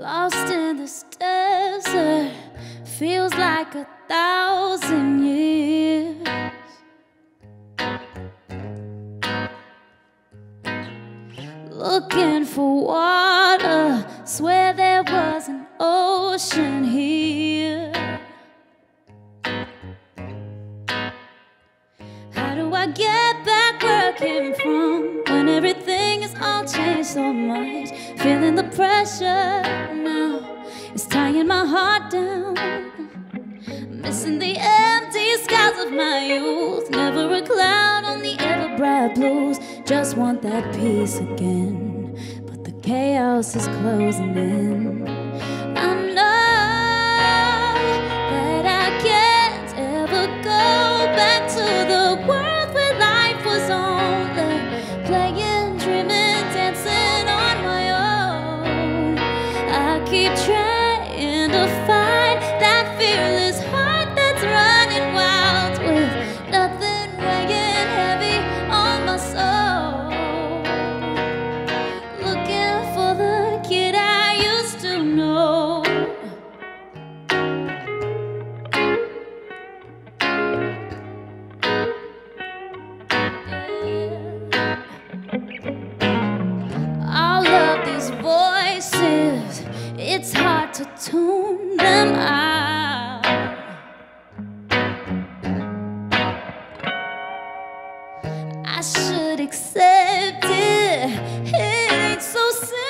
Lost in this desert feels like a thousand years. Looking for water, swear there was an ocean here. How do I get back where I came from? Feeling the pressure now, it's tying my heart down. Missing the empty skies of my youth. Never a cloud on the ever bright blues. Just want that peace again. But the chaos is closing in. accept it. It ain't so simple.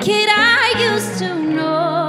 kid I used to know.